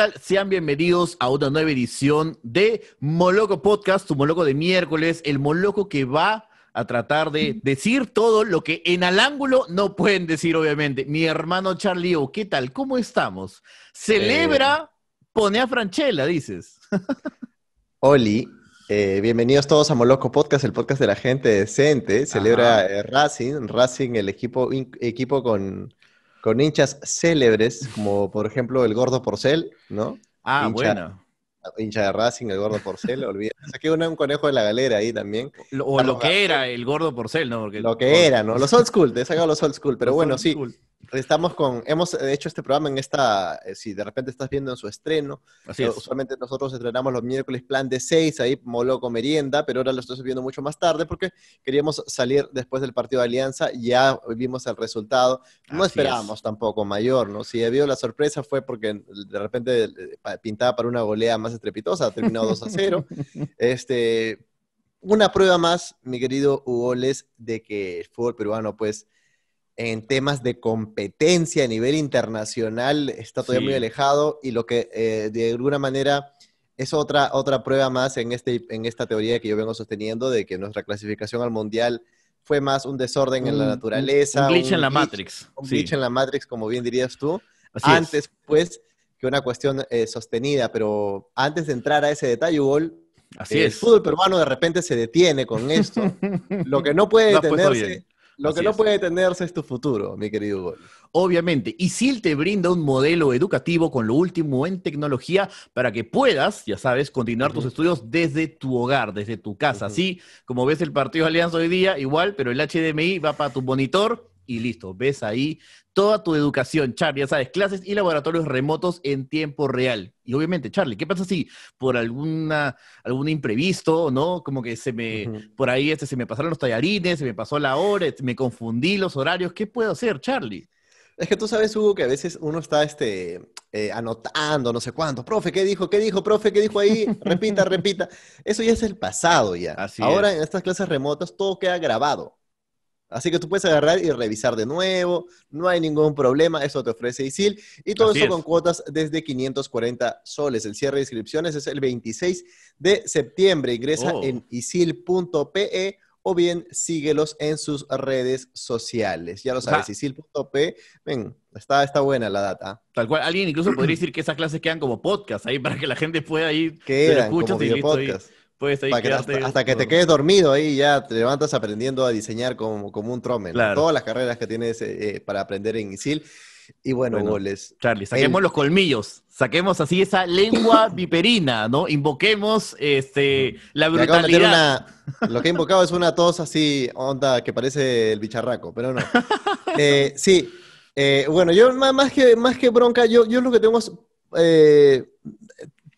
tal? Sean bienvenidos a una nueva edición de Moloco Podcast, tu Moloco de miércoles, el Moloco que va a tratar de decir todo lo que en al ángulo no pueden decir, obviamente. Mi hermano Charlie O, ¿qué tal? ¿Cómo estamos? Celebra, pone a Franchella, dices. Oli, eh, bienvenidos todos a Moloco Podcast, el podcast de la gente decente. Celebra eh, Racing, Racing, el equipo, in- equipo con, con hinchas célebres, como por ejemplo el Gordo Porcel, ¿no? Ah, Hincha- bueno. Hincha de Racing, el Gordo Porcel, olvídate. Saqué una- un conejo de la galera ahí también. Lo- o lo que era el gordo porcel, ¿no? Porque Lo que era, ¿no? Los old school, te he sacado los old school, pero Los bueno, sí. school. Estamos con, hemos hecho este programa en esta, eh, si de repente estás viendo en su estreno, Así eh, es. usualmente nosotros estrenamos los miércoles plan de 6, ahí Moloco Merienda, pero ahora lo estoy subiendo mucho más tarde porque queríamos salir después del partido de Alianza, ya vimos el resultado, no Así esperábamos tampoco mayor, ¿no? Si habido la sorpresa fue porque de repente eh, pintaba para una golea más estrepitosa, ha terminado 2 a 0. Este, una prueba más, mi querido Hugo Les, de que el fútbol peruano, pues, en temas de competencia a nivel internacional está todavía Sí. muy alejado y lo que eh, de alguna manera es otra, otra prueba más en, este, en esta teoría que yo vengo sosteniendo de que nuestra clasificación al mundial fue más un desorden en la Un- naturaleza. Un glitch en la glitch- Matrix. Un sí. glitch en la Matrix, como bien dirías tú Así es. antes, pues, que una cuestión eh, sostenida, pero antes de entrar a ese detalle, Hugo, Así el es. fútbol peruano de repente se detiene con esto. Lo que no puede detenerse, lo que no es. puede detenerse es tu futuro, mi querido Hugo. Obviamente, ISIL te brinda un modelo educativo con lo último en tecnología para que puedas, ya sabes, continuar tus estudios desde tu hogar, desde tu casa. Ujú. Así como ves el partido de Alianza hoy día, igual, pero el HDMI va para tu monitor y listo, ves ahí toda tu educación, Charlie, ya sabes, clases y laboratorios remotos en tiempo real. Y obviamente, Charlie, ¿qué pasa si por alguna, algún imprevisto, ¿no? Como que se me, por ahí este, se me pasaron los tallarines, se me pasó la hora, este, me confundí los horarios, ¿qué puedo hacer, Charlie? Es que tú sabes, Hugo, que a veces uno está este, eh, anotando no sé cuánto. Profe, ¿qué dijo? ¿Qué dijo? Profe, ¿qué dijo ahí? Repita, repita. Eso ya es el pasado ya. Así Ahora es. en estas clases remotas todo queda grabado. Así que tú puedes agarrar y revisar de nuevo, no hay ningún problema, eso te ofrece ISIL. Y todo Así eso es. con cuotas desde 540 soles. El cierre de inscripciones es el 26 de septiembre. Ingresa Oh. en isil.pe o bien síguelos en sus redes sociales. Ya lo sabes, isil.pe. Ven, está, está buena la data. Tal cual, alguien incluso podría decir que esas clases quedan como podcast ahí para que la gente pueda ir, lo escuchas como y listo, ahí videopodcast. Puedes ahí que- hasta, hasta que te quedes dormido ahí, ya te levantas aprendiendo a diseñar como, como un trome. ¿no? Claro. Todas las carreras que tienes eh, eh, para aprender en ISIL. Y bueno, Bueno, goles. Charlie, saquemos El- los colmillos, saquemos así esa lengua viperina, ¿no? Invoquemos este, la brutalidad. una. Lo que he invocado es una tos así, onda que parece el bicharraco, pero no. Eh, sí, eh, bueno, yo más que, más que bronca, yo, yo lo que tengo es eh,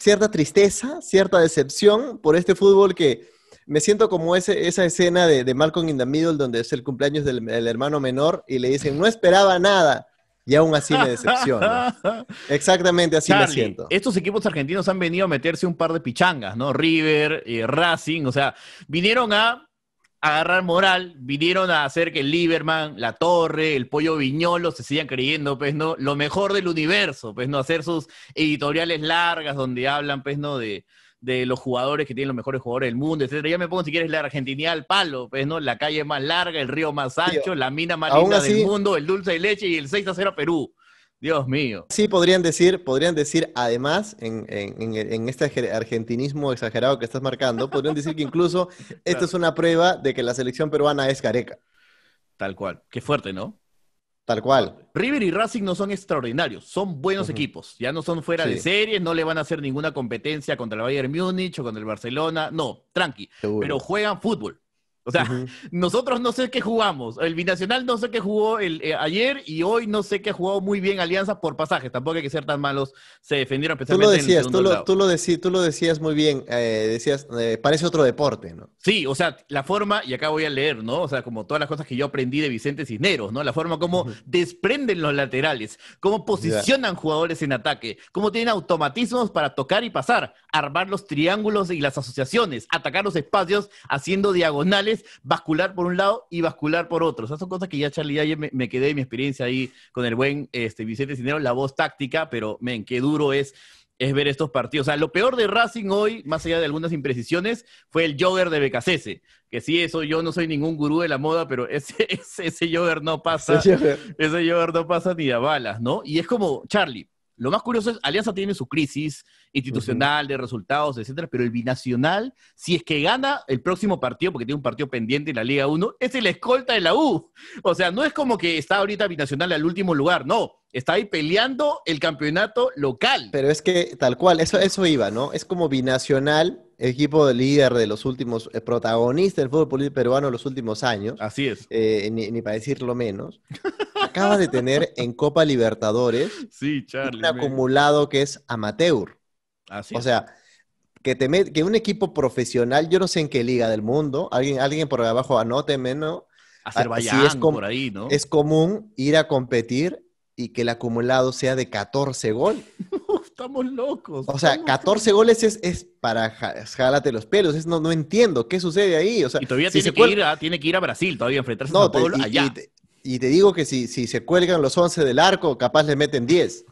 cierta tristeza, cierta decepción por este fútbol que me siento como ese, esa escena de, de Malcolm in the Middle donde es el cumpleaños del el hermano menor y le dicen, no esperaba nada. Y aún así me decepciona. Exactamente así me siento. estos equipos argentinos han venido a meterse un par de pichangas, ¿no? River, eh, Racing, o sea, vinieron a agarrar moral, vinieron a hacer que el Lieberman, la Torre, el Pollo Viñolo se sigan creyendo, pues, ¿no? Lo mejor del universo, pues, ¿no? Hacer sus editoriales largas donde hablan, pues, ¿no? De, de los jugadores que tienen los mejores jugadores del mundo, etcétera. Ya me pongo, si quieres, la Argentinidad al palo, pues, ¿no? La calle más larga, el río más ancho, la mina más linda así- del mundo, el dulce de leche y el 6 a 0 a Perú. Dios mío. Sí, podrían decir, podrían decir además, en, en- en- en este argentinismo exagerado que estás marcando, podrían decir que incluso esto Claro. es una prueba de que la selección peruana es careca, Tal cual. Qué fuerte, ¿no? tal cual. River y Racing no son extraordinarios, son buenos equipos. Ya no son fuera de series, no le van a hacer ninguna competencia contra el Bayern Múnich o contra el Barcelona. No, tranqui. Seguro. Pero juegan fútbol. O sea, nosotros no sé qué jugamos. El Binacional no sé qué jugó el, eh, ayer y hoy no sé qué ha jugado muy bien Alianza por pasajes. Tampoco hay que ser tan malos. Se defendieron Tú especialmente en el decías, tú lo, lado. tú lo decí- tú lo decías muy bien, eh, decías, eh, parece otro deporte, ¿no? Sí, o sea, la forma, y acá voy a leer, ¿no? O sea, como todas las cosas que yo aprendí de Vicente Cisneros, ¿no? La forma como desprenden los laterales, cómo posicionan jugadores en ataque, cómo tienen automatismos para tocar y pasar, armar los triángulos y las asociaciones, atacar los espacios haciendo diagonales, bascular por un lado y bascular por otro. O sea, son cosas que ya Charlie, ya me, me quedé de mi experiencia ahí con el buen este, Vicente Cisneros, la voz táctica, pero, men, qué duro es es ver estos partidos. O sea, lo peor de Racing hoy, más allá de algunas imprecisiones, fue el jogger de BKCS. Que sí, eso yo no soy ningún gurú de la moda, pero ese, ese, ese jogger no pasa. Ese jogger. Ese jogger no pasa ni a balas, ¿no? Y es como, Charlie, lo más curioso es, Alianza tiene su crisis institucional de resultados, etcétera, pero el binacional, si es que gana el próximo partido, porque tiene un partido pendiente en la Liga 1, es el escolta de la U. O sea, no es como que está ahorita binacional al último lugar, no. Está ahí peleando el campeonato local. Pero es que tal cual, eso, eso iba, ¿no? Es como binacional, equipo de líder de los últimos, eh, protagonista del fútbol peruano en los últimos años. Así es. eh, ni, ni para decirlo menos. Acaba de tener en Copa Libertadores Sí, Charlie. un acumulado que es amateur. Así O es. sea, que, te met- que un equipo profesional, yo no sé en qué liga del mundo, alguien, alguien por abajo anóteme, ¿no? Azerbaiyán, sí es por ahí, ¿no? Es común ir a competir y que el acumulado sea de 14 goles. Estamos locos. O sea, estamos 14 goles es, es para jálate los pelos. Es, no, no entiendo qué sucede ahí. O sea, Y todavía si tiene, se que ir a, tiene que ir a Brasil, todavía a enfrentarse a No, y, allá. y y te digo que si, si se cuelgan los 11 del arco, capaz le meten 10.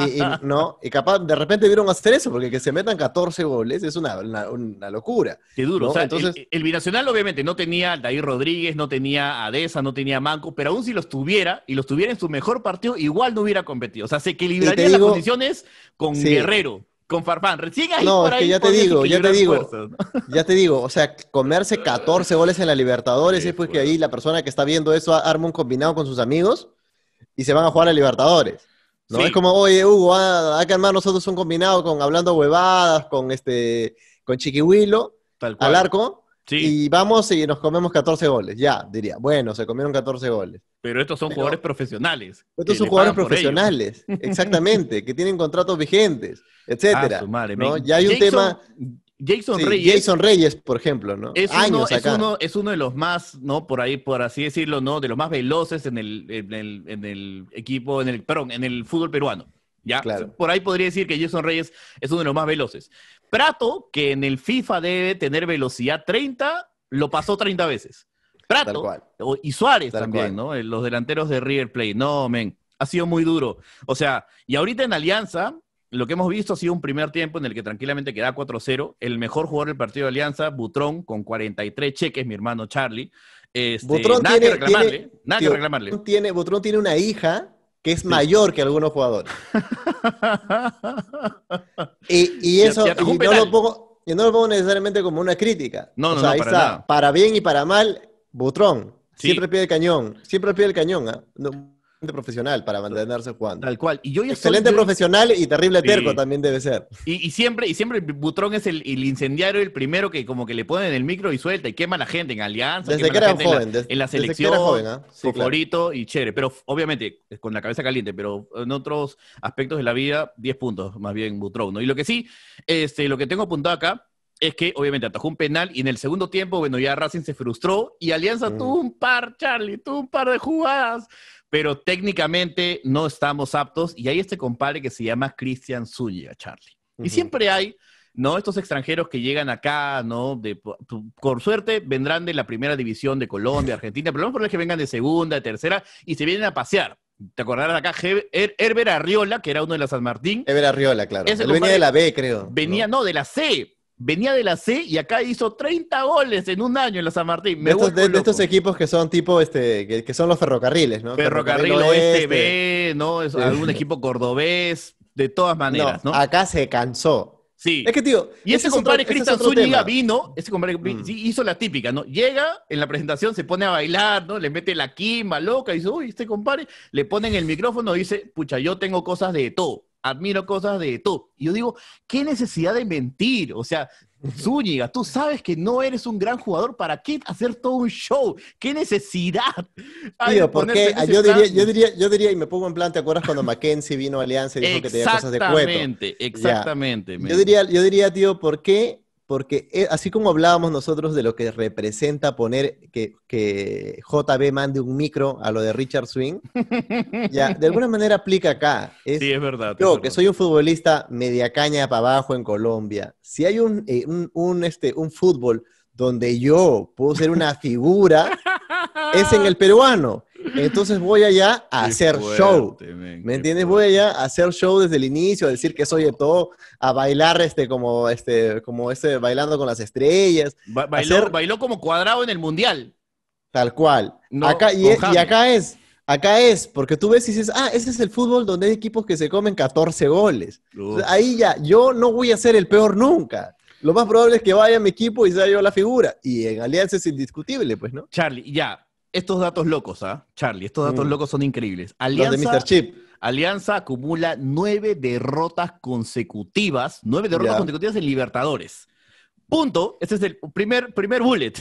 y, y- ¿no? y capaz de repente vieron hacer eso, porque que se metan 14 goles es una, una- una locura. Qué duro. ¿no? O sea, Entonces- el, el binacional obviamente no tenía a David Rodríguez, no tenía a Deza, no tenía a Manco, pero aún si los tuviera y los tuviera en su mejor partido, igual no hubiera competido. O sea, se equilibrarían las condiciones con Sí. Guerrero, con Farfán. Recién ahí No, por es que ya te digo, ya te digo. Ya te digo, o sea, comerse 14 goles en la Libertadores Qué es porque fuerte. ahí la persona que está viendo eso arma un combinado con sus amigos y se van a jugar a Libertadores. ¿no? Sí. Es como, oye, Hugo, ah, hay que armar nosotros un combinado con hablando huevadas, con este, con Chiquihuilo, al arco, Sí, y vamos y nos comemos 14 goles. Ya, diría, bueno, se comieron 14 goles. pero estos son pero- jugadores profesionales. Estos son jugadores profesionales, exactamente, que tienen contratos vigentes, etcétera. Ah, madre, ¿no? Ya hay un Jason- tema. Jason sí, Reyes Jason Reyes, por ejemplo, ¿no? Es uno, Años es, uno, es uno de los más, ¿no? Por ahí, por así decirlo, ¿no? De los más veloces en el, en el, en el equipo, en el, perdón, en el fútbol peruano. ¿Ya? Claro. Por ahí podría decir que Jason Reyes es uno de los más veloces. Prato, que en el FIFA debe tener velocidad 30, lo pasó 30 veces. Prato cual. y Suárez Tal también, cual. ¿no? Eh, Los delanteros de River Plate. No, men, ha sido muy duro. O sea, y ahorita en Alianza, lo que hemos visto ha sido un primer tiempo en el que tranquilamente queda 4-0. El mejor jugador del partido de Alianza, Butrón, con 43 cheques, mi hermano Charlie. Este, Butrón nada tiene- que reclamarle, tiene- nada tío, que reclamarle. Butrón tiene, Butrón tiene una hija que es mayor que algunos jugadores. Y, eso y no, lo pongo, y no lo pongo necesariamente como una crítica. No, O no, sea, no, para está. nada. Para bien y para mal, Butrón. Sí. Siempre pide el cañón. Siempre pide el cañón. ¿ah? No, profesional para mantenerse jugando. Tal cual. Y yo ya Excelente soy- profesional y terrible Sí. terco también debe ser. Y, y siempre, y siempre Butrón es el, el incendiario, el primero que como que le ponen el micro y suelta y quema a la gente en Alianza. Desde que era gente en la- joven. en la desde que selección, era joven, ¿ah? Sí, claro. favorito y chévere, pero obviamente con la cabeza caliente, pero en otros aspectos de la vida, 10 puntos más bien Butrón, ¿no? Y lo que sí, este, lo que tengo apuntado acá es que obviamente atajó un penal y en el segundo tiempo, bueno, ya Racing se frustró y Alianza Mm. tuvo un par, Charlie, tuvo un par de jugadas, pero técnicamente no estamos aptos y hay este compadre que se llama Cristian Zúñiga, Charlie. Y siempre hay, ¿no? Estos extranjeros que llegan acá, ¿no? De, por, suerte vendrán de la primera división de Colombia, Argentina, pero lo más probable es que vengan de segunda, de tercera y se vienen a pasear. Te acordarás acá, He- Her- Herbert Arriola, que era uno de la San Martín, Ever Arriola, claro. Ese Él venía de la B, creo. venía, ¿no? no, de la C. Venía de la C y acá hizo 30 goles en un año en la San Martín. Me De estos, vuelvo de- de estos loco. equipos que son tipo, este, que, que son los ferrocarriles, ¿no? Ferrocarril Oeste B, ¿no? Es algún equipo cordobés, de todas maneras, ¿no? Acá se cansó. Sí. Es que, tío, Y ese compadre ese es Cristian Zúñiga tema. vino, ese compadre Mm. hizo la típica, ¿no? Llega en la presentación, se pone a bailar, ¿no? Le mete la quimba loca y dice, uy, este compadre, le ponen el micrófono y dice, pucha, yo tengo cosas de todo, admiro cosas de todo. Y yo digo, ¿qué necesidad de mentir? O sea, Zúñiga, tú sabes que no eres un gran jugador, ¿para qué hacer todo un show? ¿Qué necesidad? Tío, porque ese yo diría, yo diría, yo diría, y me pongo en plan, ¿te acuerdas cuando Mackenzie vino a Alianza y dijo que tenía cosas de cueto? Exactamente, exactamente. men. Yo diría, yo diría, tío, ¿por qué? Porque eh, así como hablábamos nosotros de lo que representa poner que, que JB mande un micro a lo de Richard Swing, ya, de alguna manera aplica acá. Es, Sí, es verdad. es yo, verdad. que soy un futbolista media caña para abajo en Colombia, si hay un, eh, un, un, este, un fútbol donde yo puedo ser una figura, es en el peruano. Entonces voy allá a Qué hacer fuerte, show. ¿Me entiendes? fuerte. Voy allá a hacer show desde el inicio, a decir que soy de todo, a bailar este como este como este bailando con las estrellas, Ba- bailó, hacer- bailó como cuadrado en el mundial. tal cual. No, acá y, con y acá es, acá es, porque tú ves y dices, "Ah, ese es el fútbol donde hay equipos que se comen 14 goles." Ahí ya, yo no voy a ser el peor nunca. Lo más probable es que vaya mi equipo y sea yo la figura. Y en Alianza es indiscutible, pues, ¿no? Charlie, ya, estos datos locos, ¿ah? Charlie, estos datos Mm. locos son increíbles. Los de Alianza, Mr. Chip. Alianza acumula nueve derrotas consecutivas, nueve derrotas consecutivas en Libertadores. Punto. Ese es el primer, primer bullet.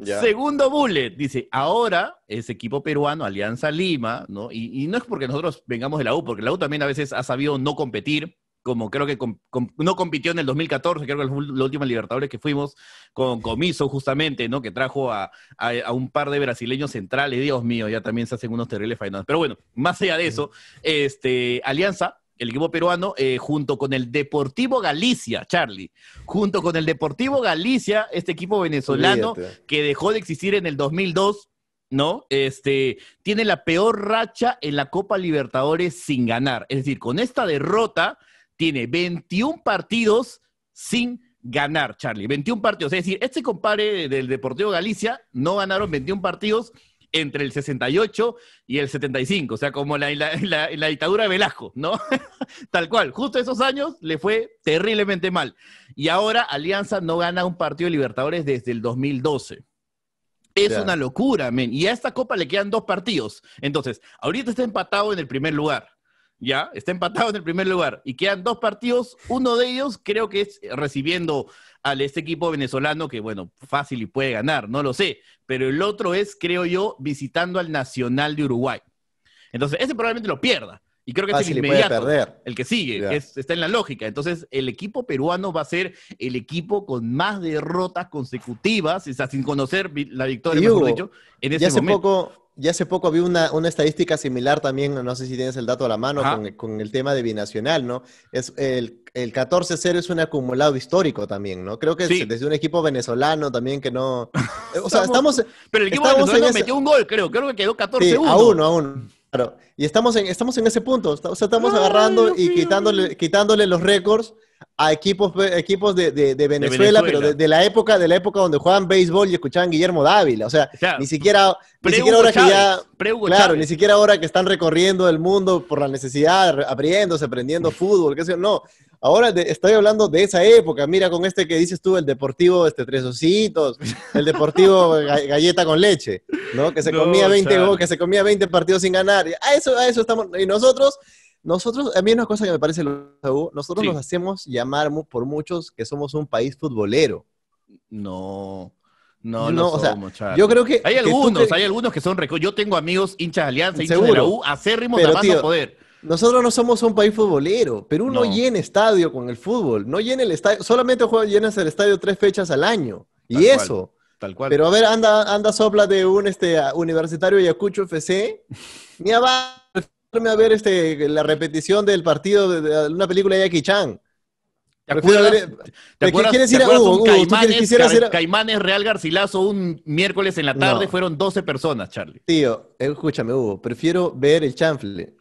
Segundo bullet. Dice, ahora ese equipo peruano, Alianza Lima, ¿no? Y, y no es porque nosotros vengamos de la U, porque la U también a veces ha sabido no competir, como creo que com- com- no compitió en el 2014, creo que fue la última Libertadores que fuimos con Comiso justamente, ¿no? Que trajo a, a- a un par de brasileños centrales, Dios mío, ya también se hacen unos terribles finales. Pero bueno, más allá de eso, este, Alianza, el equipo peruano, eh, junto con el Deportivo Galicia, Charlie, junto con el Deportivo Galicia, este equipo venezolano que dejó de existir en el 2002, ¿no? Este, tiene la peor racha en la Copa Libertadores sin ganar. Es decir, con esta derrota tiene 21 partidos sin ganar, Charlie. 21 partidos. Es decir, este compadre del Deportivo Galicia no ganaron 21 partidos entre el 68 y el 75, o sea, como la, la- la- la dictadura de Velasco, ¿no? Tal cual, justo esos años le fue terriblemente mal. Y ahora Alianza no gana un partido de Libertadores desde el 2012. Es una locura, men. Y a esta copa le quedan dos partidos. Entonces, ahorita está empatado en el primer lugar. ¿Ya? Está empatado en el primer lugar. Y quedan dos partidos. Uno de ellos creo que es recibiendo al este equipo venezolano que, bueno, fácil y puede ganar, no lo sé. Pero el otro es, creo yo, visitando al Nacional de Uruguay. Entonces, ese probablemente lo pierda. Y creo que es el inmediato. perder. El que sigue, Ya. que es- está en la lógica. Entonces, el equipo peruano va a ser el equipo con más derrotas consecutivas, o sea, sin conocer la victoria, Y mejor Hugo, dicho, en ese hace momento. poco, ya hace poco había una, una estadística similar también, no sé si tienes el dato a la mano, con, con el tema de binacional, ¿no? Es el, el 14-0 es un acumulado histórico también, ¿no? Creo que es Sí. desde un equipo venezolano también que no... O sea, Estamos- estamos... Pero el equipo venezolano ese- metió un gol, creo. Creo que quedó 14 Sí, 1 a uno, a uno. Claro. Y estamos en, estamos en ese punto. O sea, estamos Ay, agarrando y quitándole, quitándole los récords a equipos, equipos de, de- de Venezuela, pero Venezuela. de, de la época, de la época donde jugaban béisbol y escuchaban Guillermo Dávila. O sea, O sea, ni siquiera, ni siquiera ahora que ya. Chávez, Claro, Chávez. ni siquiera ahora que están recorriendo el mundo por la necesidad, abriéndose, aprendiendo fútbol, qué sé yo. No, ahora de- estoy hablando de esa época. Mira con este que dices tú, el deportivo este, Tres Ositos, el deportivo ga- Galleta con leche, ¿no? Que se No, comía 20 Charlie. go- que se comía 20 partidos sin ganar. A eso, a eso estamos. Y nosotros, nosotros, a mí una cosa que me parece, nosotros Sí. nos hacemos llamar por muchos que somos un país futbolero. No, no, No, lo o sea, Charlie. Yo creo que. Hay que algunos, hay algunos que son Yo tengo amigos hinchas de Alianza, hinchas Seguro. de la U, acérrimos Pero, a más tío, poder. Nosotros no somos un país futbolero. Perú no, No. llena estadio con el fútbol. No llena el estadio. Solamente juega, llenas el estadio tres fechas al año. Y cual. eso. Tal cual. Pero a ver, anda, anda sopla de un este, a- universitario Ayacucho FC. Ni abajo. A ver este, la repetición del partido de, de una película de Jackie Chan. ¿Te acuerdas, ver- ¿te ¿Te acuerdas- quieres ir a- Hugo, Caimanes, a- Caimanes Real Garcilaso un miércoles en la tarde? No. Fueron 12 personas, Charlie. Tío, escúchame, Hugo. Prefiero ver el chanfle.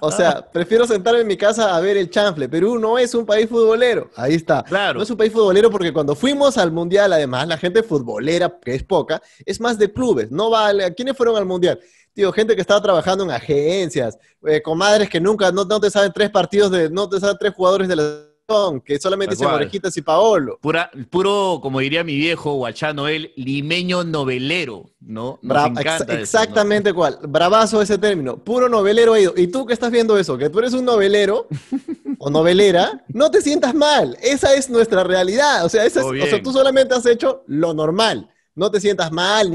O sea, prefiero sentarme en mi casa a ver el chanfle. Perú no es un país futbolero. Ahí está. Claro. No es un país futbolero porque cuando fuimos al mundial, además, la gente futbolera, que es poca, es más de clubes. No vale. ¿Quiénes fueron al mundial? Tío, gente que estaba trabajando en agencias, eh, comadres que nunca, no, no te saben tres partidos de, no te saben tres jugadores de la que solamente cual. orejitas y Paolo. Pura, puro, como diría mi viejo Guachano, él, limeño novelero, ¿no? Nos Bra- ex- eso, ¿no? exactamente cuál. Bravazo ese término. Puro novelero ha ido. Y tú que estás viendo eso, que tú eres un novelero o novelera, no te sientas mal. Esa es nuestra realidad. O sea, esa es- Oh, o sea, tú solamente has hecho lo normal. No te sientas mal.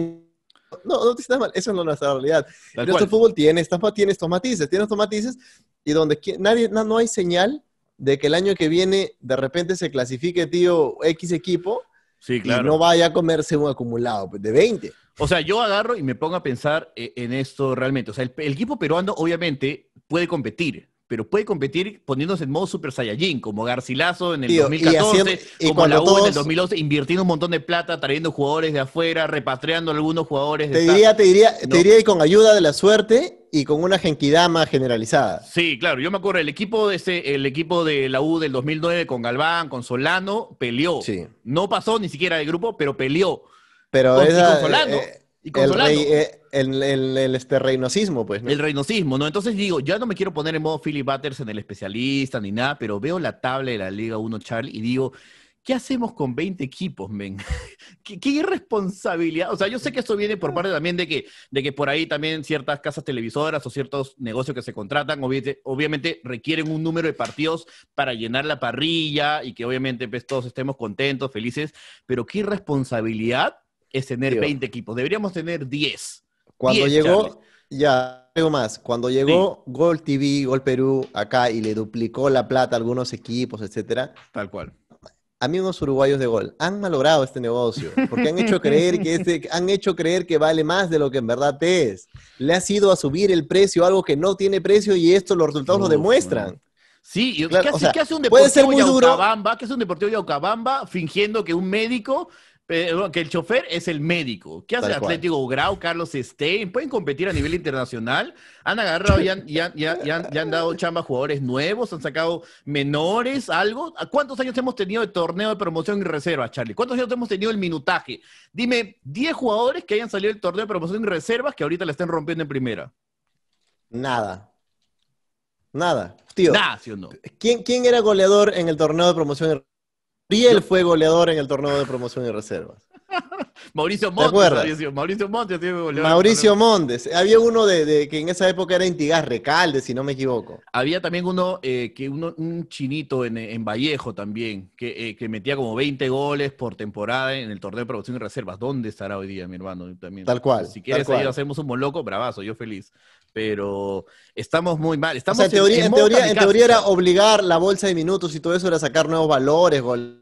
No, no te sientas mal. Eso no es nuestra realidad. Tal Nuestro cual. fútbol tiene, tiene estos matices, tiene estos matices y donde nadie, no, no hay señal de que el año que viene de repente se clasifique, tío, X equipo Sí, y no vaya a comerse un acumulado pues, de 20. O sea, yo agarro y me pongo a pensar eh, en esto realmente. O sea, el, el equipo peruano obviamente puede competir, pero puede competir poniéndose en modo Super Saiyajin, como Garcilaso en el Tío, y 2014, haciendo- y como la U en el todos- 2011, invirtiendo un montón de plata, trayendo jugadores de afuera, repatriando algunos jugadores de Te diría, te diría, No. te diría y con ayuda de la suerte y con una genkidama generalizada. Sí, claro, yo me acuerdo, el equipo de ese, el equipo de la U del 2009 con Galván, con Solano, peleó. Sí. No pasó ni siquiera de grupo, pero peleó. Pero Con- y esa, con Solano, eh, y el, rey- eh, el, el- el, este reinosismo, pues. ¿no? El reinosismo, ¿no? Entonces digo, ya no me quiero poner en modo Philip Butters en el especialista ni nada, pero veo la tabla de la Liga 1, Charlie, y digo, ¿qué hacemos con 20 equipos, men? ¿Qué, qué irresponsabilidad. O sea, yo sé que esto viene por parte también de que, de que por ahí también ciertas casas televisoras o ciertos negocios que se contratan, obviamente, obviamente requieren un número de partidos para llenar la parrilla y que obviamente pues, todos estemos contentos, felices, pero qué irresponsabilidad es tener Tío. 20 equipos. Deberíamos tener 10. Cuando 10, llegó, Charlie. ya, algo más. Cuando llegó Gol TV, Gol Perú acá y le duplicó la plata a algunos equipos, etcétera, Tal cual. amigos uruguayos de Gol, han malogrado este negocio porque han hecho creer que este, han hecho creer que vale más de lo que en verdad es. Le ha sido a subir el precio algo que no tiene precio y esto los resultados lo demuestran. Sí, Claro, ¿qué, o hace, sea, qué hace un puede ser deportivo muy duro. Yaucabamba? ¿Qué hace un deportivo Yaucabamba fingiendo que un médico, que el chofer es el médico? ¿Qué hace Tal cual. Atlético Grau, Carlos Stein? ¿Pueden competir a nivel internacional? Han agarrado y han, y han- y han- y dado chamba a jugadores nuevos, han sacado menores, algo. ¿A ¿Cuántos años hemos tenido de torneo de promoción y reservas, Charlie? ¿Cuántos años hemos tenido el minutaje? Dime 10 jugadores que hayan salido del torneo de promoción y reservas que ahorita la estén rompiendo en primera. Nada. Nada. Tío, Nada, ¿sí o no? ¿quién, quién era goleador en el torneo de promoción y Riel fue goleador en el torneo de promoción y reservas. Mauricio Montes. Mauricio Montes. sido goleador. Mauricio Montes. Había uno de, de- que en esa época era Intigas Recalde, si no me equivoco. Había también uno, eh, que uno, un chinito en, en Vallejo también, que, eh, que metía como 20 goles por temporada en el torneo de promoción y reservas. ¿Dónde estará hoy día, mi hermano? También. Tal cual, Si quieres cual. ahí hacemos un moloco, bravazo, yo feliz. Pero estamos muy mal. O Estamos sea, en teoría, en teoría, en teoría era obligar la bolsa de minutos y todo eso era sacar nuevos valores, gol,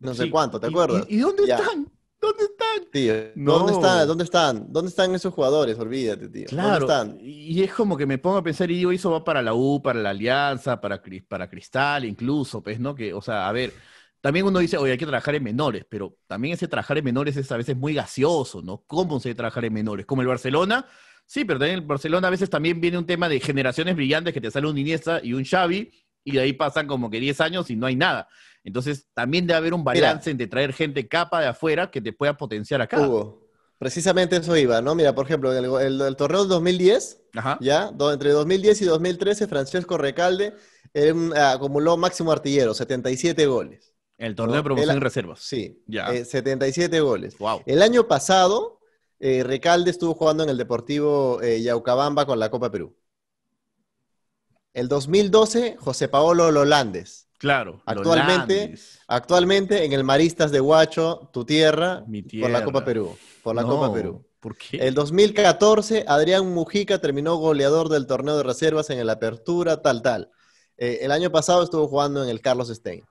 no sé Sí. cuánto, ¿te ¿Y- acuerdas? ¿Y, y dónde Ya. están? ¿Dónde están? Tío, No. ¿dónde están? ¿Dónde están? ¿Dónde están esos jugadores? Olvídate, tío. Claro, ¿Dónde están? y es como que me pongo a pensar y digo, eso va para la U, para la Alianza, para, para Cristal incluso, pues, ¿no? Que, o sea, a ver, también uno dice, oye, hay que trabajar en menores, pero también ese trabajar en menores es a veces muy gaseoso, ¿no? ¿Cómo se debe trabajar en menores? Como el Barcelona, sí, pero también el Barcelona a veces también viene un tema de generaciones brillantes que te sale un Iniesta y un Xavi, y de ahí pasan como que 10 años y no hay nada. Entonces, también debe haber un Mira. balance entre traer gente capa de afuera que te pueda potenciar acá. Hugo, precisamente eso iba, ¿no? Mira, por ejemplo, el, el- el torneo del 2010, Ajá. ¿ya? Do- entre 2010 y 2013, Francesco Recalde eh, un- acumuló máximo artillero, 77 goles. El torneo No, de promoción reservas. Sí, Ya. eh, 77 goles. Wow. El año pasado, eh, Recalde estuvo jugando en el Deportivo eh, Yaucabamba con la Copa Perú. El 2012, José Paolo Lolandes. Claro. Actualmente. Actualmente en el Maristas de Huacho, tu tierra, Mi por la Copa. Perú. Por la No, Copa Perú. ¿Por qué? El 2014, Adrián Mujica terminó goleador del torneo de reservas en el Apertura, tal, tal. Eh, el año pasado estuvo jugando en el Carlos Stein.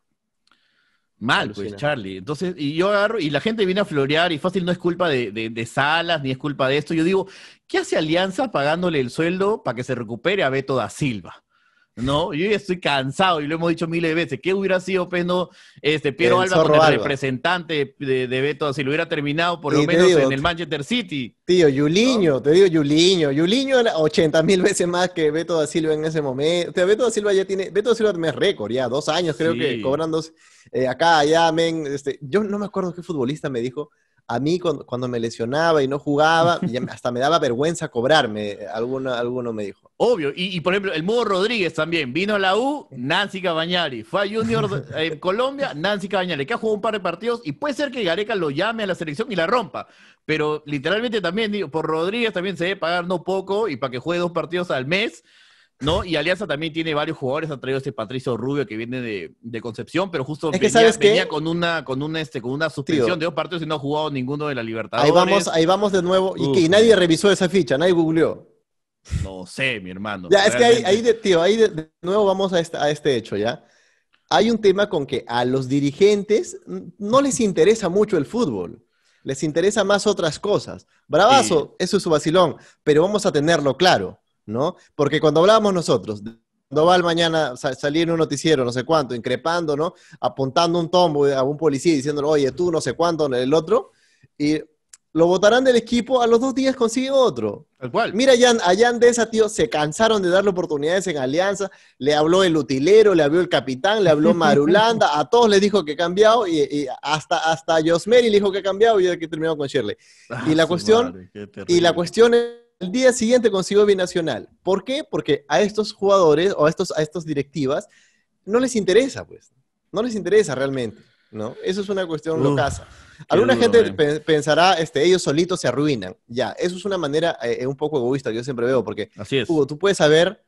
Mal, pues. Charlie. Entonces, y yo agarro, y la gente viene a florear, y fácil no es culpa de, de- de Salas, ni es culpa de esto. Yo digo, ¿qué hace Alianza pagándole el sueldo para que se recupere a Beto da Silva? ¿No? Yo ya estoy cansado, y lo hemos dicho miles de veces. ¿Qué hubiera sido, pues, no, este, Piero El Alba con el Alba. representante de, de Beto, si lo hubiera terminado por lo menos digo, en el Manchester City? Tío, Yuliño, te digo Yuliño. Yuliño era 80 mil veces más que Beto da Silva en ese momento. O sea, Beto da Silva ya tiene, Beto da Silva es récord, ya dos años creo Sí. que cobrando eh, acá, allá, men. Este, yo no me acuerdo qué futbolista me dijo, a mí cuando, cuando me lesionaba y no jugaba, hasta me daba vergüenza cobrarme, eh, alguno, alguno me dijo. Obvio, y, y, por ejemplo, el Mudo Rodríguez también, vino a la U, Nancy Cabañari, fue a Junior en Colombia, Nancy Cabañari, que ha jugado un par de partidos y puede ser que Gareca lo llame a la selección y la rompa, pero literalmente también, digo, por Rodríguez también se debe pagar no poco y para que juegue dos partidos al mes, ¿no? Y Alianza también tiene varios jugadores, ha traído este Patricio Rubio que viene de, de Concepción, pero justo Es que, venía, con una, con una, este, con una suspensión Tío. de dos partidos y no ha jugado ninguno de la Libertadores. Ahí vamos, ahí vamos de nuevo. Y, Uf. que, y nadie revisó esa ficha, nadie googleó. No sé, mi hermano. Ya, es que ahí, de, tío, ahí de, de nuevo vamos a este, a este hecho, ¿ya? Hay un tema con que a los dirigentes no les interesa mucho el fútbol. Les interesa más otras cosas. Bravazo, eso es su vacilón, pero vamos a tenerlo claro, ¿no? Porque cuando hablábamos nosotros de Sandoval mañana sa- salía en un noticiero, no sé cuánto, increpando, ¿no? Apuntando un tombo a un policía diciéndole, oye, tú no sé cuánto, el otro, y lo votarán del equipo, a los dos días consigue otro. Tal cual. Mira, Jan, a Jan Deza, tío, se cansaron de darle oportunidades en Alianza, le habló el utilero, le habló el capitán, le habló Marulanda, a todos les dijo que ha cambiado, y, y hasta, hasta Josmeri le dijo que ha cambiado, y ya que terminó con Shirley. y la Ah, cuestión- madre, Y la cuestión es, el día siguiente consiguió binacional. ¿Por qué? Porque a estos jugadores o a estos, a estos directivas no les interesa, pues. No les interesa realmente, ¿no? Eso es una cuestión Uf, locaza. Alguna duro, gente eh. pe- pensará, este, ellos solitos se arruinan. Ya, eso es una manera eh, un poco egoísta que yo siempre veo, porque, Así es. Hugo, tú puedes saber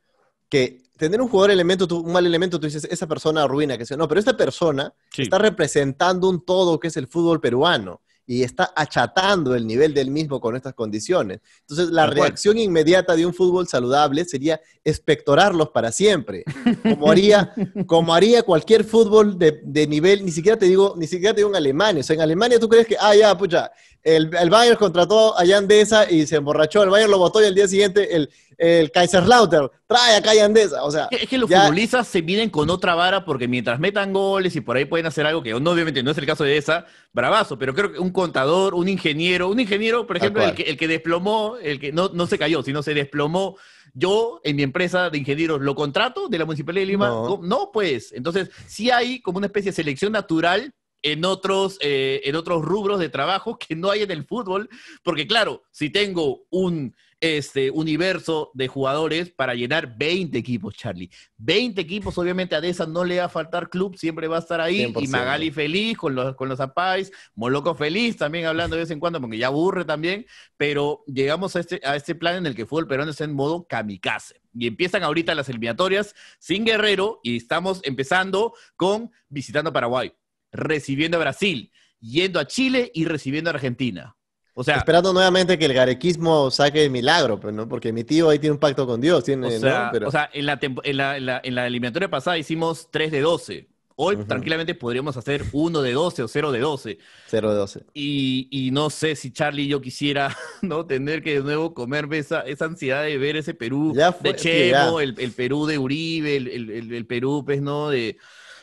que tener un jugador elemento, tú- un mal elemento, tú dices, esa persona arruina, que sea. No, pero esta persona Sí. está representando un todo que es el fútbol peruano y está achatando el nivel del mismo con estas condiciones. Entonces, la reacción inmediata de un fútbol saludable sería espectorarlos para siempre, como haría, como haría cualquier fútbol de, de nivel, ni siquiera te digo, ni siquiera te digo en Alemania. O sea, en Alemania tú crees que, ah, ya, pucha, el, el Bayern contrató a Jan Deza y se emborrachó, el Bayern lo votó y el día siguiente el, el Kaiserslautern. Trae acá a Jan Deza. O sea, Es que los ya- futbolistas se miden con otra vara porque mientras metan goles y por ahí pueden hacer algo que no, obviamente no es el caso de esa, bravazo, pero creo que un contador, un ingeniero, un ingeniero, por ejemplo, el que, el que desplomó, el que no, no se cayó, sino se desplomó, yo en mi empresa de ingenieros lo contrato de la Municipalidad de Lima, No. no, no pues, entonces sí hay como una especie de selección natural en otros, eh, en otros rubros de trabajo que no hay en el fútbol, porque claro, si tengo un este, universo de jugadores para llenar 20 equipos, Charlie. 20 equipos, obviamente a Deza no le va a faltar club, siempre va a estar ahí. 100%. Y Magali feliz con los, con los Apais, Moloco feliz también hablando de vez en cuando, porque ya aburre también. Pero llegamos a este, a este plan en el que fútbol peruano está en modo kamikaze. Y empiezan ahorita las eliminatorias sin Guerrero y estamos empezando con visitando Paraguay, recibiendo a Brasil, yendo a Chile y recibiendo a Argentina. O sea, Esperando nuevamente que el garequismo saque el milagro, pues, ¿no? Porque mi tío ahí tiene un pacto con Dios, tiene, O ¿no? sea, Pero- o sea, en, la en, la, en la- en la eliminatoria pasada hicimos 3 de 12. Hoy tranquilamente podríamos hacer 1 de 12 o 0 de 12. 0 de 12. Y, y no sé si Charlie y yo quisiera no tener que de nuevo comerme esa, esa ansiedad de ver ese Perú Ya fue, de Chemo, el, el Perú de Uribe, el, el- el- el Perú, pues, ¿no? De.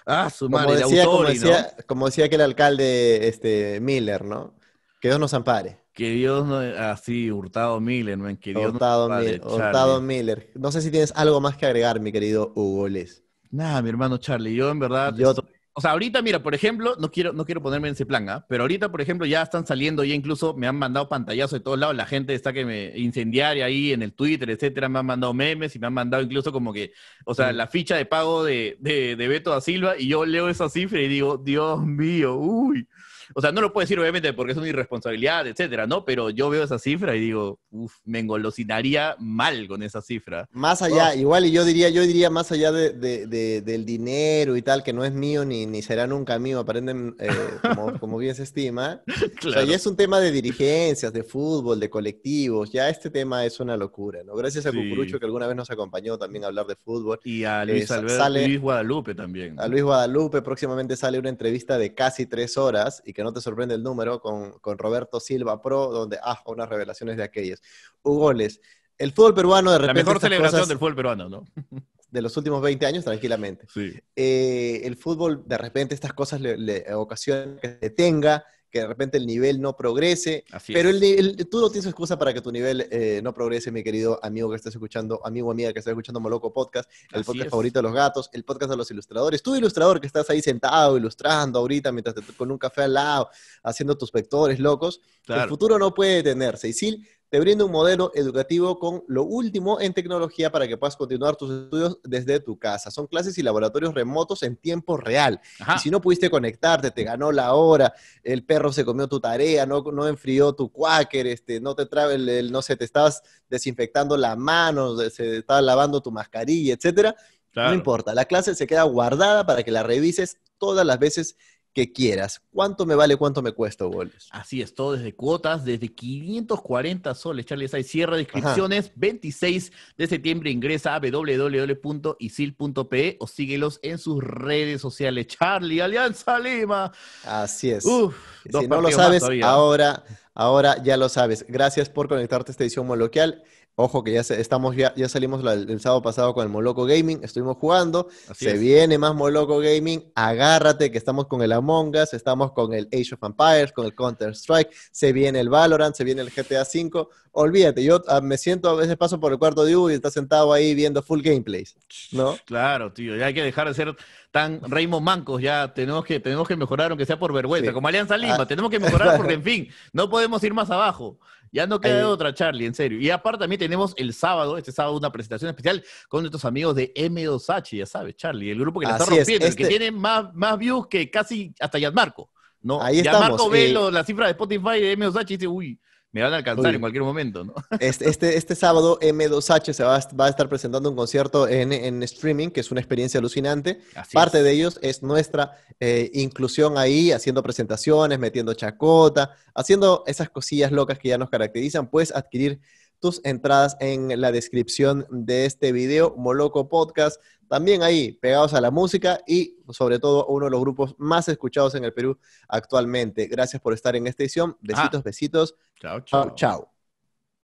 Ah, su Como madre, de decía, como, decía, como decía aquel alcalde este, Miller, ¿no? Que Dios nos ampare. Que Dios no. Así, Hurtado Miller, man. Que Dios Hurtado, nos Mi- ampare, Hurtado. Miller. No sé si tienes algo más que agregar, mi querido Hugo Les. Nada, mi hermano Charlie, yo en verdad. Yo- estoy- O sea, ahorita, mira, por ejemplo, no quiero, no quiero ponerme en ese plan, ¿ah? Pero ahorita, por ejemplo, ya están saliendo, ya incluso me han mandado pantallazos de todos lados. La gente está que me incendiaria ahí en el Twitter, etcétera, me han mandado memes y me han mandado incluso como que, o sea, la ficha de pago de, de, de Beto da Silva, y yo leo esa cifra y digo, Dios mío, uy. O sea, no lo puedo decir, obviamente, porque es una irresponsabilidad, etcétera, ¿no? Pero yo veo esa cifra y digo, uff, me engolosinaría mal con esa cifra. Más allá, igual, y yo diría, yo diría más allá de, de- de- del dinero y tal, que no es mío ni, ni será nunca mío, aprenden eh, como, como bien se estima. O sea, Claro. ya es un tema de dirigencias, de fútbol, de colectivos, ya este tema es una locura, ¿no? Gracias a Sí. Cucurucho que alguna vez nos acompañó también a hablar de fútbol. Y a Luis, Eh, Alberto, sale- Luis Guadalupe también. A Luis Guadalupe próximamente sale una entrevista de casi tres horas y que no te sorprende el número con, con Roberto Silva Pro, donde, ah, unas revelaciones de aquellas. Hugo Les, el fútbol peruano de La repente... mejor estas celebración cosas del fútbol peruano, ¿no? de los últimos 20 años, tranquilamente. Sí. eh, el fútbol, de repente estas cosas le, le ocasionan que se detenga, que de repente el nivel no progrese, Así pero el, el- tú no tienes excusa para que tu nivel eh, no progrese, mi querido amigo que estás escuchando, amigo o amiga que estás escuchando Moloco Podcast, el Así podcast es. favorito de los gatos, el podcast de los ilustradores, tú ilustrador que estás ahí sentado ilustrando ahorita mientras te, con un café al lado, haciendo tus vectores locos, el futuro no puede detenerse. Y te brinda un modelo educativo con lo último en tecnología para que puedas continuar tus estudios desde tu casa. Son clases y laboratorios remotos en tiempo real. Ajá. Y si no pudiste conectarte, te ganó la hora, el perro se comió tu tarea, no, no enfrió tu quaker, este, no te trae el, el- no sé, te estabas desinfectando la mano, se estaba lavando tu mascarilla, etcétera. Claro. No importa, la clase se queda guardada para que la revises todas las veces que quieras. ¿Cuánto me vale, cuánto me cuesta, Goles? Así es, todo desde cuotas, desde 540 soles, Charlie Hay cierra de inscripciones, 26 de septiembre ingresa a www.isil.pe o síguelos en sus redes sociales. Charlie, Alianza Lima. Así es. Uf, si no lo sabes, ahora, ahora ya lo sabes. Gracias por conectarte a esta edición moloquial. Ojo que ya se- estamos ya, ya salimos la- el sábado pasado con el Moloco Gaming, estuvimos jugando, Así se es. viene más Moloco Gaming, agárrate que estamos con el Among Us, estamos con el Age of Empires, con el Counter Strike, se viene el Valorant, se viene el GTA V, olvídate, yo ah, me siento, a veces paso por el cuarto de Hugo y está sentado ahí viendo full gameplays, ¿no? Claro, tío, ya hay que dejar de ser tan Raymond Mancos, ya tenemos que, tenemos que mejorar, aunque sea por vergüenza, Sí. como Alianza Lima, Ah. tenemos que mejorar porque, en fin, no podemos ir más abajo. Ya no queda Ahí. otra, Charlie, en serio. Y aparte también tenemos el sábado, este sábado, una presentación especial con nuestros amigos de M2H, ya sabes, Charlie, el grupo que la está es, rompiendo, el que este- tiene más, más views que casi hasta Gianmarco. ¿no? Ahí estamos, ve eh, lo- la cifra de Spotify de M2H y dice, uy, me van a alcanzar en cualquier momento, ¿no? Este, este, este sábado M2H se va a, va a estar presentando un concierto en, en streaming, que es una experiencia alucinante. Así Parte es. de ellos es nuestra eh, inclusión ahí, haciendo presentaciones, metiendo chacota, haciendo esas cosillas locas que ya nos caracterizan. Puedes adquirir tus entradas en la descripción de este video, Moloco Podcast. También ahí, pegados a la música y sobre todo uno de los grupos más escuchados en el Perú actualmente. Gracias por estar en esta edición. Besitos, besitos. Chao, Chao, chao. chao.